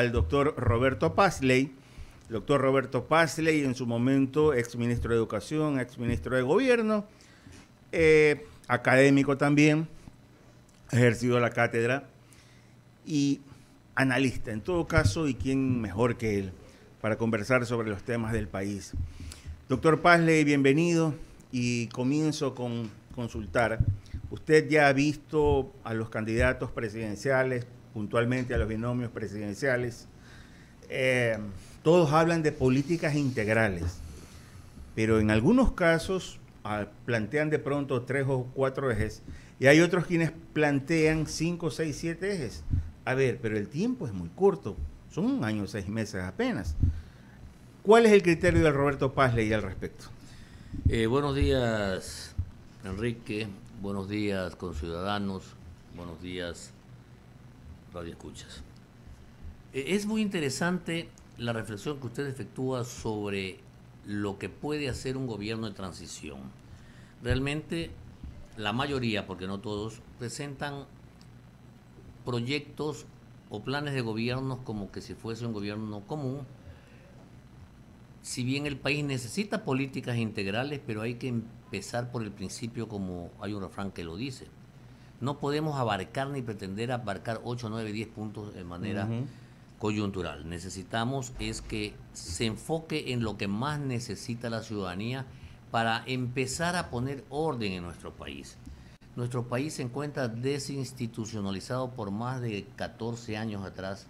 al doctor Roberto Pazley. El doctor Roberto Pazley, en su momento ex ministro de Educación, ex ministro de Gobierno, eh, académico también, ejercido la cátedra y analista en todo caso, y quién mejor que él para conversar sobre los temas del país. Doctor Pazley, bienvenido y comienzo con consultar. Usted ya ha visto a los candidatos presidenciales, puntualmente a los binomios presidenciales. Eh, todos hablan de políticas integrales, pero en algunos casos ah, plantean de pronto tres o cuatro ejes y hay otros quienes plantean cinco, seis, siete ejes. A ver, pero el tiempo es muy corto, son un año, seis meses apenas. ¿Cuál es el criterio de Roberto Pazley al respecto? Eh, buenos días, Enrique. Buenos días, conciudadanos. Buenos días, Radio Escuchas. Eh, es muy interesante la reflexión que usted efectúa sobre lo que puede hacer un gobierno de transición. Realmente la mayoría, porque no todos, presentan proyectos o planes de gobierno como que si fuese un gobierno común. Si bien el país necesita políticas integrales, pero hay que empezar por el principio como hay un refrán que lo dice. No podemos abarcar ni pretender abarcar 8, 9, 10 puntos de manera coyuntural. Necesitamos es que se enfoque en lo que más necesita la ciudadanía para empezar a poner orden en nuestro país. Nuestro país se encuentra desinstitucionalizado por más de 14 años atrás.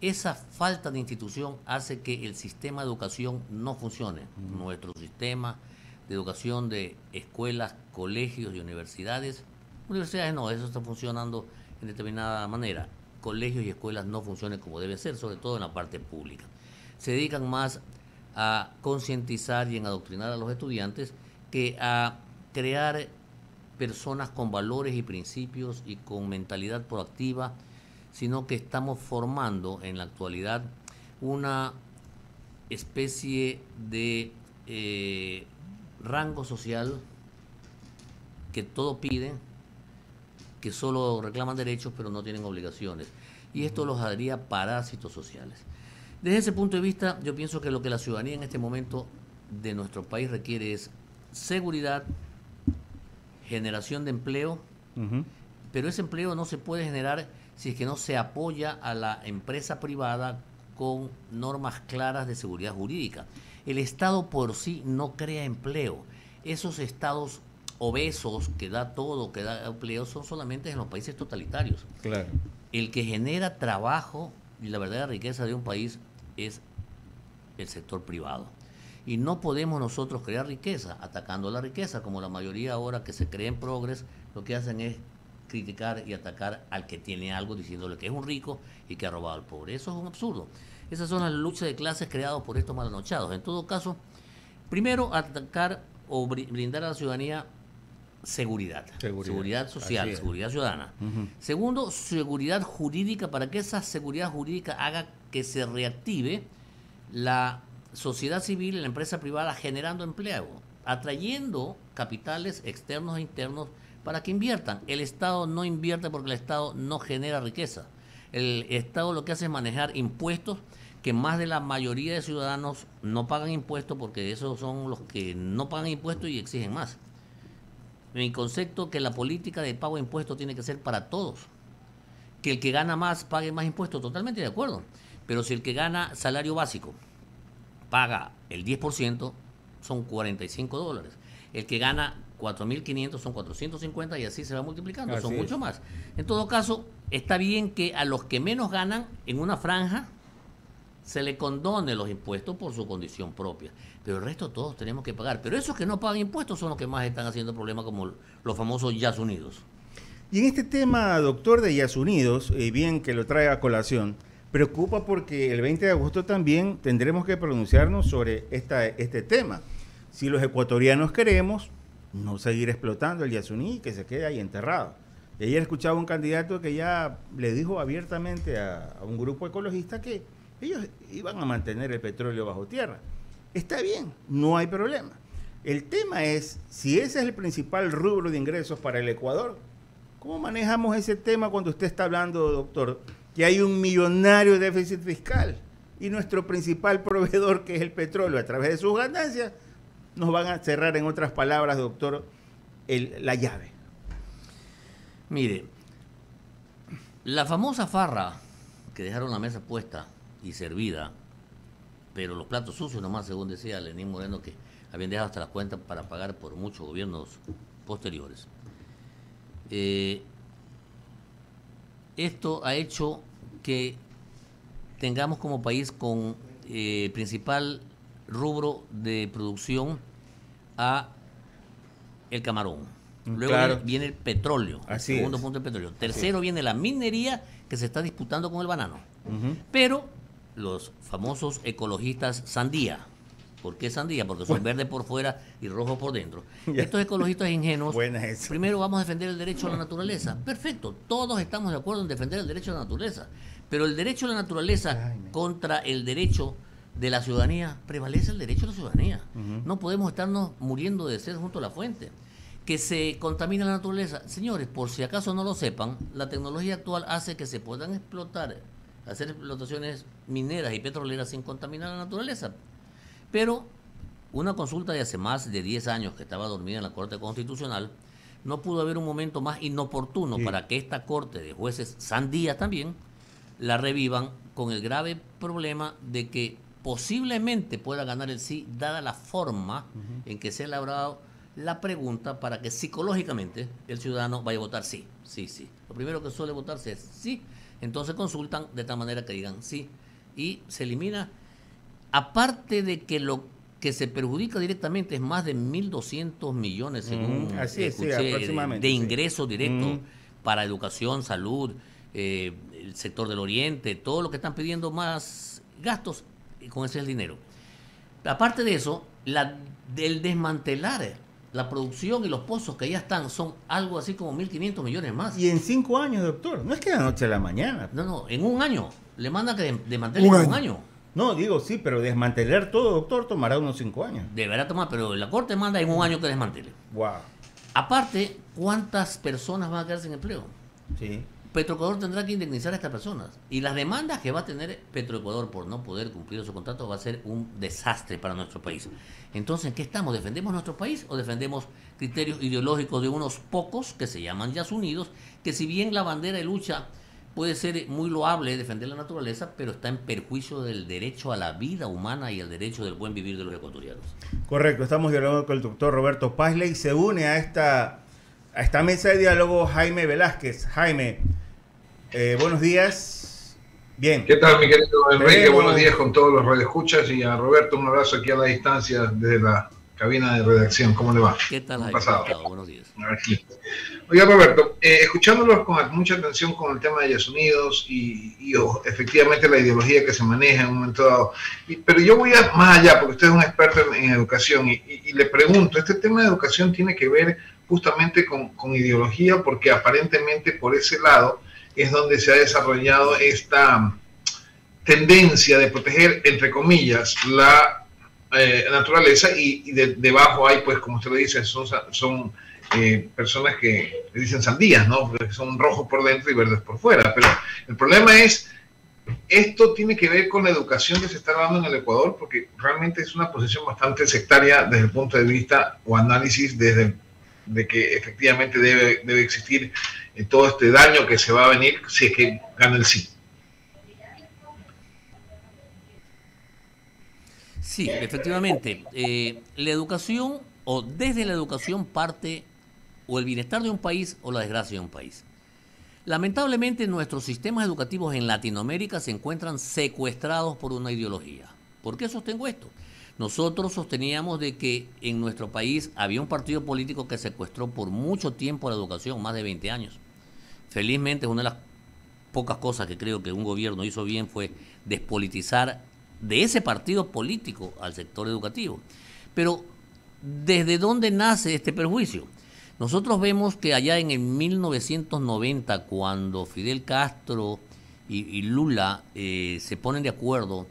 Esa falta de institución hace que el sistema de educación no funcione. Nuestro sistema de educación de escuelas, colegios y universidades. Universidades no, eso está funcionando en determinada manera. Colegios y escuelas no funcionan como debe ser, sobre todo en la parte pública. Se dedican más a concientizar y en adoctrinar a los estudiantes que a crear personas con valores y principios y con mentalidad proactiva, sino que estamos formando en la actualidad una especie de eh, rango social que todo piden, que solo reclaman derechos pero no tienen obligaciones. Y esto los haría parásitos sociales. Desde ese punto de vista, yo pienso que lo que la ciudadanía en este momento de nuestro país requiere es seguridad, generación de empleo, pero ese empleo no se puede generar si es que no se apoya a la empresa privada con normas claras de seguridad jurídica. El Estado por sí no crea empleo. Esos estados obesos que da todo, que da empleo, son solamente en los países totalitarios. Claro. El que genera trabajo y la verdadera riqueza de un país es el sector privado. Y no podemos nosotros crear riqueza atacando la riqueza, como la mayoría ahora que se cree en progres, lo que hacen es criticar y atacar al que tiene algo diciéndole que es un rico y que ha robado al pobre. Eso es un absurdo. Esas son las luchas de clases creadas por estos malanochados. En todo caso, primero atacar o brindar a la ciudadanía seguridad, seguridad, social, seguridad ciudadana. Segundo, seguridad jurídica para que esa seguridad jurídica haga que se reactive la sociedad civil la empresa privada generando empleo, atrayendo capitales externos e internos para que inviertan. El Estado no invierte porque el Estado no genera riqueza. El Estado lo que hace es manejar impuestos que más de la mayoría de ciudadanos no pagan impuestos porque esos son los que no pagan impuestos y exigen más. Mi concepto que la política de pago de impuestos tiene que ser para todos. Que el que gana más pague más impuestos, totalmente de acuerdo. Pero si el que gana salario básico paga el 10%, son 45 dólares. El que gana 4.500 son 450 y así se va multiplicando, son mucho más. En todo caso, está bien que a los que menos ganan en una franja se le condone los impuestos por su condición propia. Pero el resto todos tenemos que pagar. Pero esos que no pagan impuestos son los que más están haciendo problemas como los famosos Yas Unidos. Y en este tema, doctor de Yas Unidos, y bien que lo trae a colación, preocupa porque el 20 de agosto también tendremos que pronunciarnos sobre esta, este tema. Si los ecuatorianos queremos no seguir explotando el Yasuní y que se quede ahí enterrado. Y ayer escuchaba un candidato que ya le dijo abiertamente a un grupo ecologista que ellos iban a mantener el petróleo bajo tierra. Está bien, no hay problema. El tema es, si ese es el principal rubro de ingresos para el Ecuador, ¿cómo manejamos ese tema cuando usted está hablando, doctor, que hay un millonario déficit fiscal y nuestro principal proveedor, que es el petróleo, a través de sus ganancias, nos van a cerrar, en otras palabras, doctor, la llave. Mire, la famosa farra que dejaron la mesa puesta y servida, pero los platos sucios nomás, según decía Lenín Moreno, que habían dejado hasta las cuentas para pagar por muchos gobiernos posteriores. Eh, esto ha hecho que tengamos como país con eh, principal rubro de producción a el camarón. Mm, Luego viene, el petróleo, segundo punto el petróleo. Tercero viene la minería que se está disputando con el banano. Pero los famosos ecologistas sandía, ¿Por qué sandía? Porque son verde por fuera y rojo por dentro. Estos ecologistas ingenuos, primero vamos a defender el derecho a la naturaleza. Perfecto, todos estamos de acuerdo en defender el derecho a la naturaleza. Pero el derecho a la naturaleza contra el derecho de la ciudadanía, prevalece el derecho a la ciudadanía. No podemos estarnos muriendo de sed junto a la fuente. Que se contamina la naturaleza. Señores, por si acaso no lo sepan, la tecnología actual hace que se puedan explotar, hacer explotaciones mineras y petroleras sin contaminar la naturaleza. Pero una consulta de hace más de 10 años que estaba dormida en la Corte Constitucional, no pudo haber un momento más inoportuno para que esta Corte de jueces sandía también la revivan con el grave problema de que posiblemente pueda ganar el sí, dada la forma en que se ha elaborado la pregunta para que psicológicamente el ciudadano vaya a votar sí, sí, sí. Lo primero que suele votarse es sí, entonces consultan de tal manera que digan sí. Y se elimina. Aparte de que lo que se perjudica directamente es más de 1.200 millones, según de ingresos directos para educación, salud, eh, el sector del oriente, todo lo que están pidiendo más gastos, y con ese el dinero. Aparte de eso, la, del desmantelar la producción y los pozos que ya están son algo así como 1.500 millones más. Y en cinco años, doctor, no es que de la noche a la mañana. No, no, en un año. Le manda que desmantele en un año. No, digo sí, pero desmantelar todo, doctor, tomará unos cinco años. Deberá tomar, pero la Corte manda en un año que desmantele. Wow. Aparte, ¿cuántas personas van a quedar sin empleo? Sí. Petroecuador tendrá que indemnizar a estas personas. Y las demandas que va a tener Petroecuador por no poder cumplir su contrato va a ser un desastre para nuestro país. Entonces, ¿en qué estamos? ¿Defendemos nuestro país o defendemos criterios ideológicos de unos pocos que se llaman ya Unidos, que si bien la bandera de lucha puede ser muy loable defender la naturaleza, pero está en perjuicio del derecho a la vida humana y el derecho del buen vivir de los ecuatorianos. Correcto, estamos dialogando con el doctor Roberto Pazley. Se une a esta, a esta mesa de diálogo Jaime Velázquez. Jaime, eh, buenos días. Bien. ¿Qué tal, mi querido Enrique? Buenos días con todos los radioescuchas y a Roberto un abrazo aquí a la distancia desde la cabina de redacción. ¿Cómo le va? ¿Qué tal, Jaime? Pasado? Buenos días. Oiga, Roberto, eh, escuchándolos con mucha atención con el tema de Estados Unidos y, efectivamente la ideología que se maneja en un momento dado, pero yo voy a, más allá, porque usted es un experto en, educación y, le pregunto, ¿este tema de educación tiene que ver justamente con, ideología? Porque aparentemente por ese lado es donde se ha desarrollado esta tendencia de proteger, entre comillas, la eh, naturaleza y, debajo hay, pues, como usted lo dice, son, son eh, personas que dicen sandías, ¿no? son rojos por dentro y verdes por fuera. Pero el problema es, esto tiene que ver con la educación que se está dando en el Ecuador, porque realmente es una posición bastante sectaria desde el punto de vista o análisis desde de que efectivamente debe, debe existir eh, todo este daño que se va a venir si es que gana el sí. Sí, efectivamente. Eh, la educación, o desde la educación parte o el bienestar de un país o la desgracia de un país. Lamentablemente nuestros sistemas educativos en Latinoamérica se encuentran secuestrados por una ideología. ¿Por qué sostengo esto? Nosotros sosteníamos de que en nuestro país había un partido político que secuestró por mucho tiempo la educación, más de 20 años. Felizmente una de las pocas cosas que creo que un gobierno hizo bien fue despolitizar de ese partido político al sector educativo. Pero ¿desde dónde nace este perjuicio? Nosotros vemos que allá en el 1990, cuando Fidel Castro y, Lula eh, se ponen de acuerdo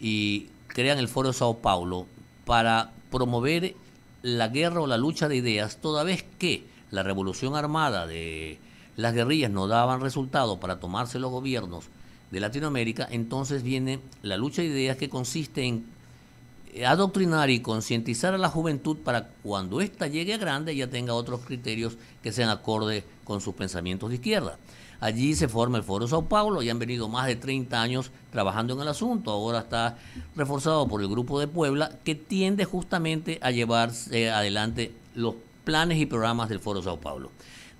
y crean el Foro Sao Paulo para promover la guerra o la lucha de ideas, toda vez que la revolución armada de las guerrillas no daban resultado para tomarse los gobiernos de Latinoamérica, entonces viene la lucha de ideas que consiste en adoctrinar y concientizar a la juventud para cuando ésta llegue a grande ya tenga otros criterios que sean acorde con sus pensamientos de izquierda. Allí se forma el Foro Sao Paulo, y han venido más de 30 años trabajando en el asunto, ahora está reforzado por el Grupo de Puebla, que tiende justamente a llevar adelante los planes y programas del Foro Sao Paulo.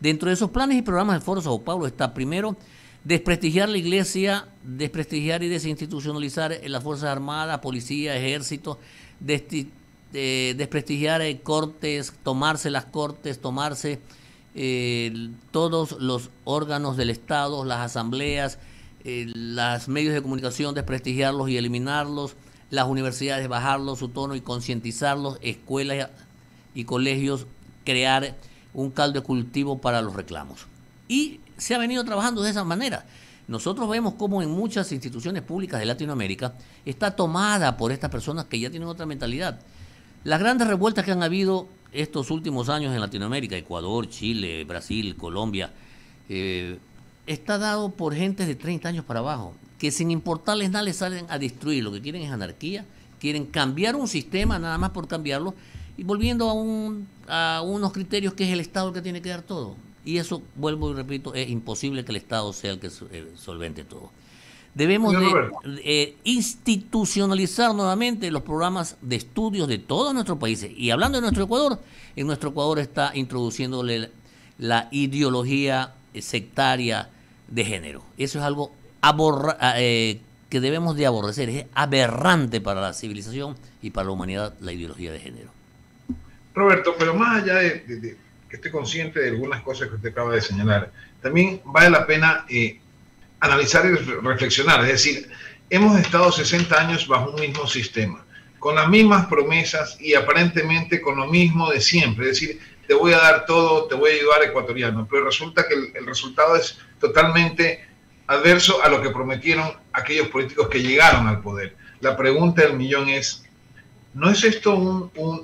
Dentro de esos planes y programas del Foro Sao Paulo está primero desprestigiar la iglesia, desprestigiar y desinstitucionalizar las Fuerzas Armadas, Policía, Ejército, desprestigiar eh, cortes, tomarse las cortes, tomarse eh, todos los órganos del Estado, las asambleas, eh, los medios de comunicación, desprestigiarlos y eliminarlos, las universidades bajarlos su tono y concientizarlos, escuelas y colegios crear un caldo de cultivo para los reclamos. Y se ha venido trabajando de esa manera. Nosotros vemos cómo en muchas instituciones públicas de Latinoamérica está tomada por estas personas que ya tienen otra mentalidad. Las grandes revueltas que han habido estos últimos años en Latinoamérica, Ecuador, Chile, Brasil, Colombia, eh, está dado por gente de 30 años para abajo, que sin importarles nada les salen a destruir. Lo que quieren es anarquía, quieren cambiar un sistema nada más por cambiarlo y volviendo a, un, a unos criterios que es el Estado el que tiene que dar todo. Y eso, vuelvo y repito, es imposible que el Estado sea el que eh, solvente todo. Debemos de, eh, institucionalizar nuevamente los programas de estudios de todos nuestros países. Y hablando de nuestro Ecuador, en nuestro Ecuador está introduciéndole la ideología sectaria de género. Eso es algo eh, que debemos de aborrecer. Es aberrante para la civilización y para la humanidad la ideología de género. Roberto, pero más allá de que esté consciente de algunas cosas que usted acaba de señalar. También vale la pena eh, analizar y reflexionar. Es decir, hemos estado 60 años bajo un mismo sistema, con las mismas promesas y aparentemente con lo mismo de siempre. Es decir, te voy a dar todo, te voy a ayudar ecuatoriano, pero resulta que el, resultado es totalmente adverso a lo que prometieron aquellos políticos que llegaron al poder. La pregunta del millón es, ¿No es esto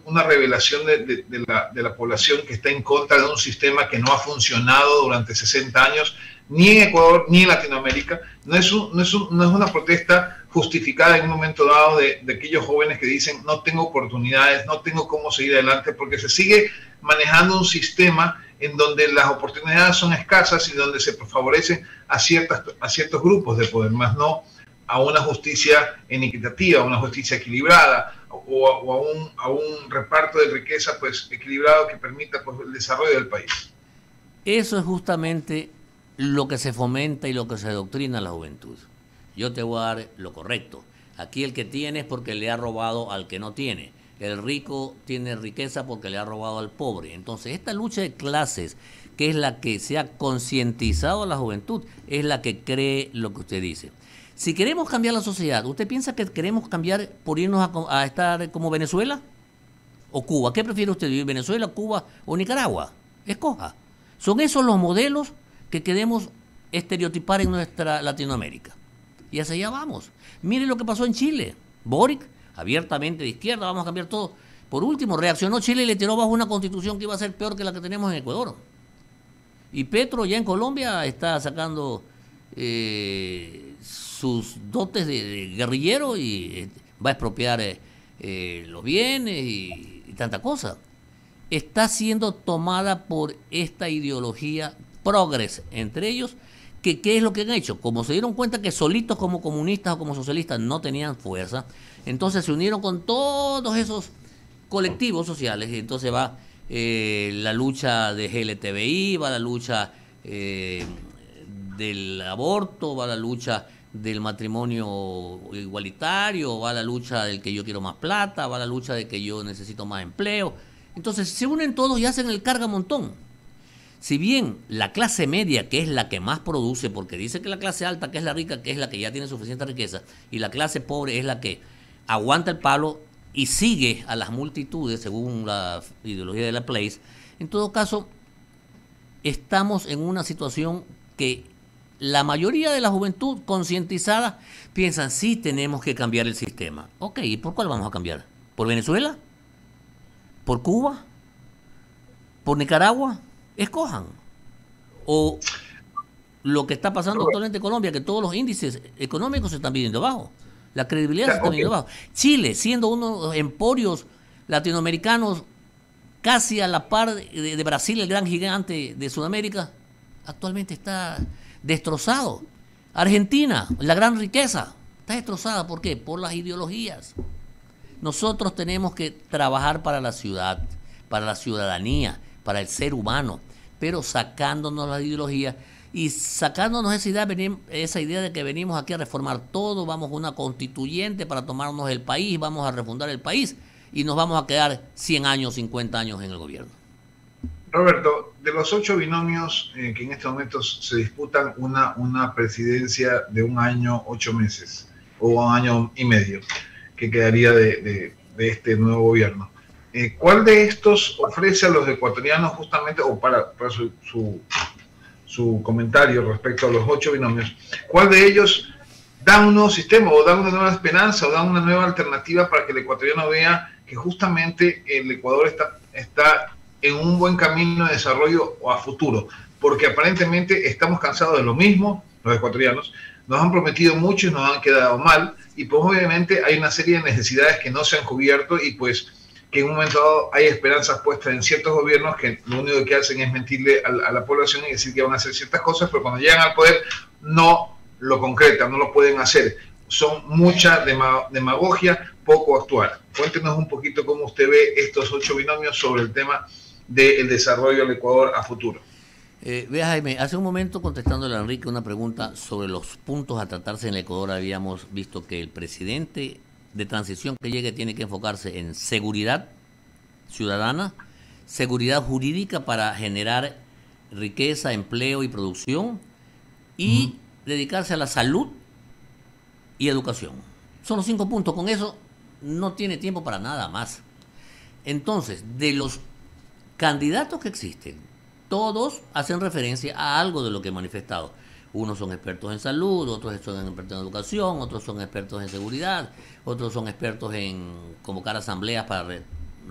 una revelación de, la, población que está en contra de un sistema que no ha funcionado durante 60 años, ni en Ecuador ni en Latinoamérica? ¿No es, no es, una protesta justificada en un momento dado de, aquellos jóvenes que dicen no tengo oportunidades, no tengo cómo seguir adelante, porque se sigue manejando un sistema en donde las oportunidades son escasas y donde se favorecen a, ciertas, a ciertos grupos de poder, más no a una justicia inequitativa, a una justicia equilibrada, o, a, un, a, un, reparto de riqueza pues equilibrado que permita pues, el desarrollo del país. Eso es justamente lo que se fomenta y lo que se doctrina a la juventud. Yo te voy a dar lo correcto. Aquí el que tiene es porque le ha robado al que no tiene. El rico tiene riqueza porque le ha robado al pobre. Entonces, esta lucha de clases, que es la que se ha concientizado a la juventud, es la que cree lo que usted dice. Si queremos cambiar la sociedad, ¿usted piensa que queremos cambiar por irnos a, estar como Venezuela o Cuba? ¿Qué prefiere usted vivir, Venezuela, Cuba o Nicaragua? Escoja. Son esos los modelos que queremos estereotipar en nuestra Latinoamérica. Y hacia allá vamos. Mire lo que pasó en Chile. Boric, abiertamente de izquierda, vamos a cambiar todo. Por último, reaccionó Chile y le tiró bajo una constitución que iba a ser peor que la que tenemos en Ecuador. Y Petro ya en Colombia está sacando eh, sus dotes de, guerrillero y eh, va a expropiar eh, los bienes y, tanta cosa. Está siendo tomada por esta ideología progres entre ellos, que qué es lo que han hecho. Como se dieron cuenta que solitos como comunistas o como socialistas no tenían fuerza, entonces se unieron con todos esos colectivos sociales y entonces va la lucha de GLTBI, va la lucha del aborto, va la lucha del matrimonio igualitario, va la lucha del que yo quiero más plata, va la lucha de que yo necesito más empleo. Entonces se unen todos y hacen el carga montón. Si bien la clase media, que es la que más produce, porque dice que la clase alta, que es la rica, que es la que ya tiene suficiente riqueza, y la clase pobre es la que aguanta el palo y sigue a las multitudes, según la ideología de la Place, en todo caso, estamos en una situación que la mayoría de la juventud concientizada piensan, sí, tenemos que cambiar el sistema. Ok, ¿y por cuál vamos a cambiar? ¿Por Venezuela? ¿Por Cuba? ¿Por Nicaragua? Escojan. O lo que está pasando actualmente en Colombia, que todos los índices económicos se están viendo abajo. La credibilidad se está viendo abajo. Chile, siendo uno de los emporios latinoamericanos casi a la par de, de Brasil, el gran gigante de Sudamérica, actualmente está destrozado. Argentina, la gran riqueza, está destrozada. ¿Por qué? Por las ideologías. Nosotros tenemos que trabajar para la ciudad, para la ciudadanía, para el ser humano, pero sacándonos la ideología y sacándonos esa idea, esa idea de que venimos aquí a reformar todo, vamos a una constituyente para tomarnos el país, vamos a refundar el país y nos vamos a quedar 100 años, 50 años en el gobierno. Roberto, de los ocho binomios eh, que en estos momentos se disputan una, una presidencia de un año, ocho meses, o un año y medio, que quedaría de, este nuevo gobierno. Eh, ¿Cuál de estos ofrece a los ecuatorianos justamente, o para, su su comentario respecto a los ocho binomios, ¿cuál de ellos da un nuevo sistema o da una nueva esperanza o da una nueva alternativa para que el ecuatoriano vea que justamente el Ecuador está, está en un buen camino de desarrollo o a futuro? Porque aparentemente estamos cansados de lo mismo, los ecuatorianos, nos han prometido mucho y nos han quedado mal, y pues obviamente hay una serie de necesidades que no se han cubierto y pues que en un momento dado hay esperanzas puestas en ciertos gobiernos que lo único que hacen es mentirle a, la población y decir que van a hacer ciertas cosas, pero cuando llegan al poder no lo concretan, no lo pueden hacer. Son mucha demagogia, poco actual. Cuéntenos un poquito cómo usted ve estos ocho binomios sobre el tema del desarrollo del Ecuador a futuro. Eh, vea Jaime, hace un momento contestándole a Enrique una pregunta sobre los puntos a tratarse en el Ecuador, habíamos visto que el presidente de transición que llegue tiene que enfocarse en seguridad ciudadana, seguridad jurídica para generar riqueza, empleo y producción y dedicarse a la salud y educación. Son los cinco puntos. Con eso no tiene tiempo para nada más. Entonces, de los candidatos que existen, todos hacen referencia a algo de lo que he manifestado. Unos son expertos en salud, otros son expertos en educación, otros son expertos en seguridad, otros son expertos en convocar asambleas para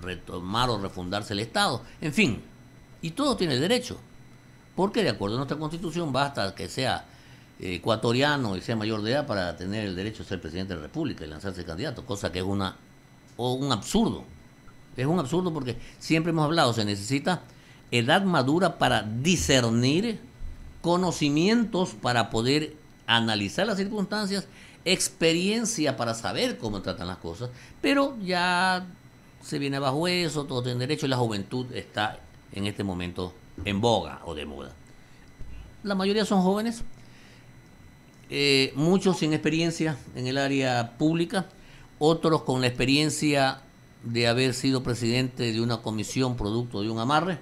retomar o refundarse el Estado. En fin, y todo tiene derecho. Porque de acuerdo a nuestra constitución basta que sea ecuatoriano y sea mayor de edad para tener el derecho a ser presidente de la República y lanzarse candidato, cosa que es una o un absurdo. Es un absurdo porque siempre hemos hablado, se necesita edad madura para discernir conocimientos para poder analizar las circunstancias, experiencia para saber cómo tratan las cosas, pero ya se viene bajo eso, todo tiene derecho y la juventud está en este momento en boga o de moda. La mayoría son jóvenes, eh, muchos sin experiencia en el área pública, otros con la experiencia de haber sido presidente de una comisión producto de un amarre,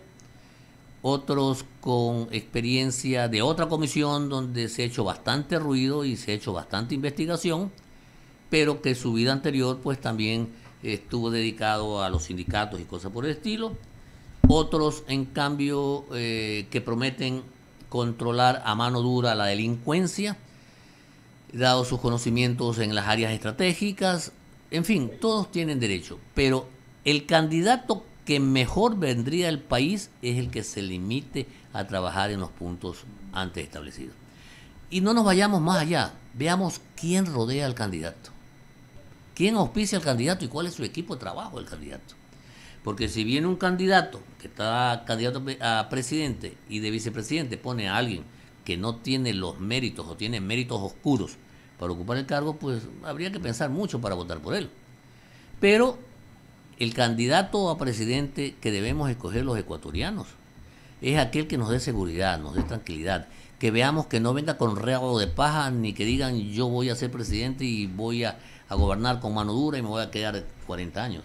otros con experiencia de otra comisión donde se ha hecho bastante ruido y se ha hecho bastante investigación, pero que su vida anterior pues también estuvo dedicado a los sindicatos y cosas por el estilo. Otros, en cambio, eh, que prometen controlar a mano dura la delincuencia, dado sus conocimientos en las áreas estratégicas. En fin, todos tienen derecho, pero el candidato que mejor vendría el país es el que se limite a trabajar en los puntos antes establecidos. Y no nos vayamos más allá, veamos quién rodea al candidato, quién auspicia al candidato y cuál es su equipo de trabajo del candidato. Porque si viene un candidato que está candidato a presidente y de vicepresidente pone a alguien que no tiene los méritos o tiene méritos oscuros para ocupar el cargo, pues habría que pensar mucho para votar por él. Pero el candidato a presidente que debemos escoger los ecuatorianos es aquel que nos dé seguridad, nos dé tranquilidad, que veamos que no venga con reago de paja ni que digan yo voy a ser presidente y voy a, gobernar con mano dura y me voy a quedar 40 años.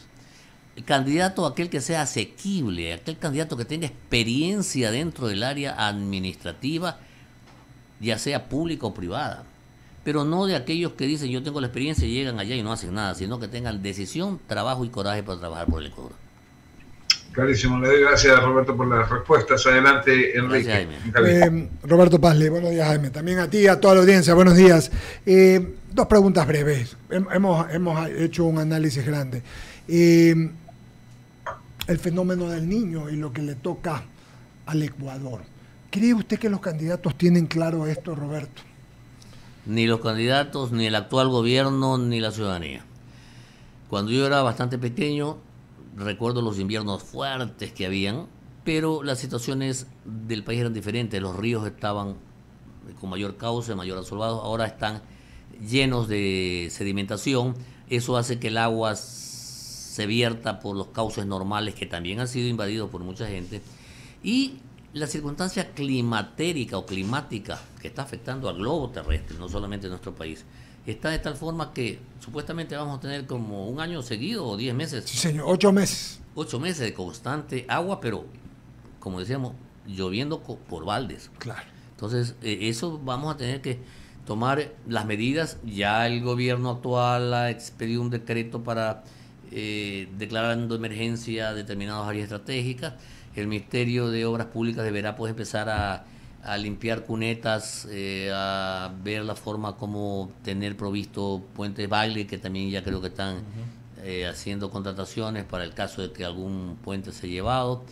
El candidato aquel que sea asequible, aquel candidato que tenga experiencia dentro del área administrativa, ya sea pública o privada pero no de aquellos que dicen yo tengo la experiencia y llegan allá y no hacen nada, sino que tengan decisión, trabajo y coraje para trabajar por el Ecuador. Clarísimo, le doy gracias Roberto por las respuestas. Adelante, Enrique. Eh, Roberto Pazle, buenos días Jaime. También a ti, a toda la audiencia, buenos días. Eh, dos preguntas breves. Hemos, hemos hecho un análisis grande. Eh, el fenómeno del niño y lo que le toca al Ecuador ¿Cree usted que los candidatos tienen claro esto, Roberto? Ni los candidatos, ni el actual gobierno, ni la ciudadanía. Cuando yo era bastante pequeño, recuerdo los inviernos fuertes que habían, pero las situaciones del país eran diferentes. Los ríos estaban con mayor cauce, mayor asolvado, ahora están llenos de sedimentación. Eso hace que el agua se vierta por los cauces normales que también han sido invadidos por mucha gente. Y la circunstancia climatérica o climática que está afectando al globo terrestre, no solamente en nuestro país, está de tal forma que supuestamente vamos a tener como un año seguido o diez meses. Sí, señor, ocho meses. Ocho meses de constante agua, pero como decíamos, lloviendo por baldes. Claro. Entonces, eh, eso vamos a tener que tomar las medidas. Ya el gobierno actual ha expedido un decreto para eh, declarando emergencia determinadas áreas estratégicas. El Ministerio de Obras Públicas deberá pues empezar a, limpiar cunetas, eh, a ver la forma como tener provisto puentes baile, que también ya creo que están haciendo contrataciones para el caso de que algún puente se llevado.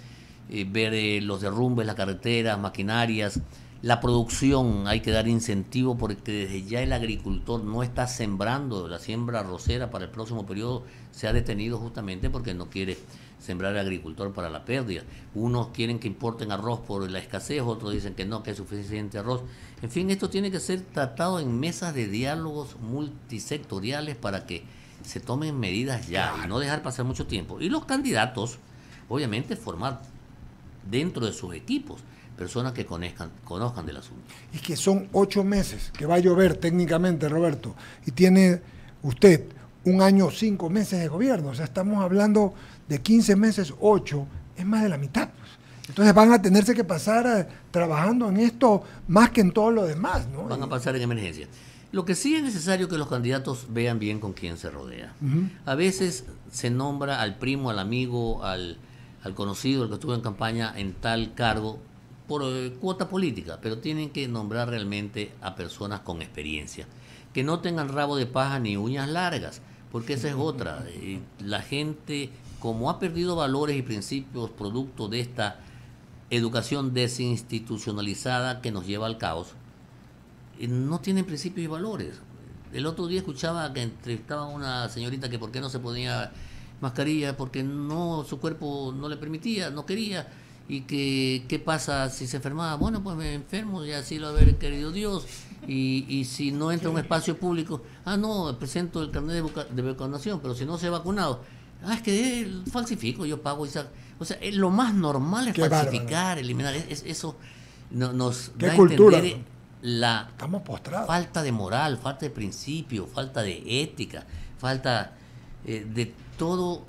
ver los derrumbes, las carreteras, maquinarias, la producción. Hay que dar incentivo porque desde ya el agricultor no está sembrando la siembra arrocera para el próximo periodo, se ha detenido justamente porque no quiere sembrar agricultor para la pérdida. Unos quieren que importen arroz por la escasez, otros dicen que no, que es suficiente arroz. En fin, esto tiene que ser tratado en mesas de diálogos multisectoriales para que se tomen medidas ya y no dejar pasar mucho tiempo. Y los candidatos, obviamente, formar dentro de sus equipos personas que conozcan, conozcan del asunto. Es que son ocho meses que va a llover técnicamente, Roberto, y tiene usted un año, cinco meses de gobierno, o sea, estamos hablando de 15 meses, ocho, es más de la mitad. Pues. Entonces van a tenerse que pasar eh, trabajando en esto más que en todo lo demás, ¿no? Van a pasar en emergencia. Lo que sí es necesario que los candidatos vean bien con quién se rodea. A veces se nombra al primo, al amigo, al, al conocido, el que estuvo en campaña en tal cargo, por eh, cuota política, pero tienen que nombrar realmente a personas con experiencia, que no tengan rabo de paja ni uñas largas, porque esa es otra. La gente, como ha perdido valores y principios producto de esta educación desinstitucionalizada que nos lleva al caos, eh, no tienen principios y valores. El otro día escuchaba que entrevistaba a una señorita que por qué no se ponía mascarilla, porque no su cuerpo no le permitía, no quería y que qué pasa si se enfermaba. Bueno, pues me enfermo y así lo haber querido Dios. Y, y si no entra a un espacio público, ah, no, presento el carnet de, vacunación, pero si no se ha vacunado, ah, es que falsifico, yo pago. esa o sea, lo más normal es falsificar, eliminar. Es, eso nos da a entender la Estamos falta de moral, falta de principio, falta de ética, falta eh, de todo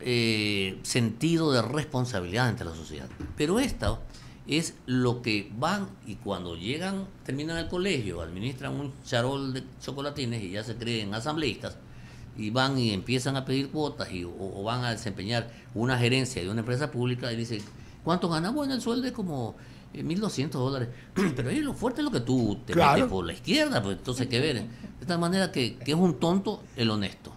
eh, sentido de responsabilidad ante la sociedad. Pero esto es lo que van y cuando llegan, terminan el colegio, administran un charol de chocolatines y ya se creen asambleístas y van y empiezan a pedir cuotas y, o, van a desempeñar una gerencia de una empresa pública y dicen, ¿cuánto gana? Bueno, el sueldo es como 1.200 eh, dólares. Pero ahí lo fuerte es lo que tú te metes por la izquierda, pues entonces que ver. De tal manera que, que es un tonto el honesto.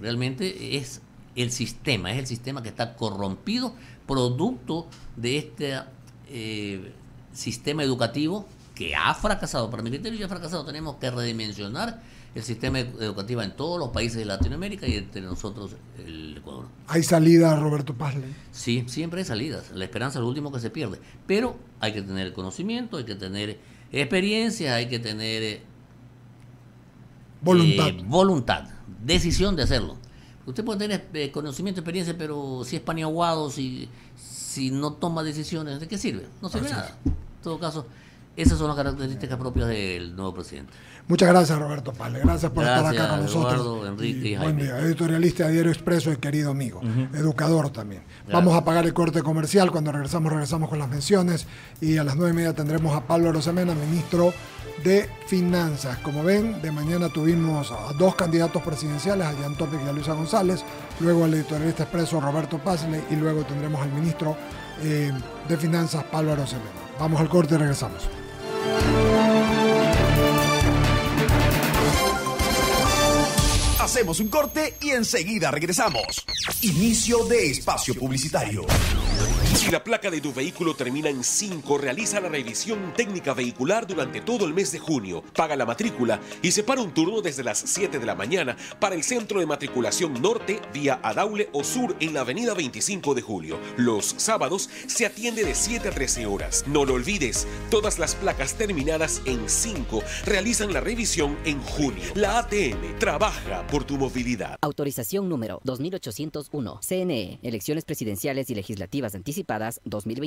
Realmente es el sistema, es el sistema que está corrompido producto de este eh, sistema educativo que ha fracasado. Para mi criterio ya ha fracasado. Tenemos que redimensionar el sistema educativo en todos los países de Latinoamérica y entre nosotros el Ecuador. ¿Hay salidas, Roberto Pazle? Sí, siempre hay salidas. La esperanza es lo último que se pierde. Pero hay que tener conocimiento, hay que tener experiencia, hay que tener voluntad. Eh, voluntad, decisión de hacerlo. Usted puede tener eh, conocimiento, experiencia, pero si es paniaguado, si, si no toma decisiones, ¿de qué sirve? No sirve nada. En todo caso, esas son las características propias del nuevo presidente. Muchas gracias, Roberto Pale. Gracias por estar acá con nosotros. Enrique y, buen día. Editorialista de Diario Expreso y querido amigo. Educador también. Vamos a pagar el corte comercial. Cuando regresamos, regresamos con las menciones. Y a las nueve y media tendremos a Pablo Rosemena, ministro de Finanzas. Como ven, de mañana tuvimos a dos candidatos presidenciales, a Jan Topic y a Luisa González, luego al editorialista expreso Roberto Pazle y luego tendremos al ministro eh, de Finanzas, Pablo Arosemena. Vamos al corte y regresamos. Hacemos un corte y enseguida regresamos. Inicio de espacio publicitario. Si la placa de tu vehículo termina en 5, realiza la revisión técnica vehicular durante todo el mes de junio. Paga la matrícula y separa un turno desde las 7 de la mañana para el centro de matriculación norte vía Adaule o sur en la avenida 25 de julio. Los sábados se atiende de 7 a 13 horas. No lo olvides, todas las placas terminadas en 5 realizan la revisión en junio. La ATM trabaja por tu movilidad. Autorización número 2801. CNE. Elecciones presidenciales y legislativas anticipadas 2020.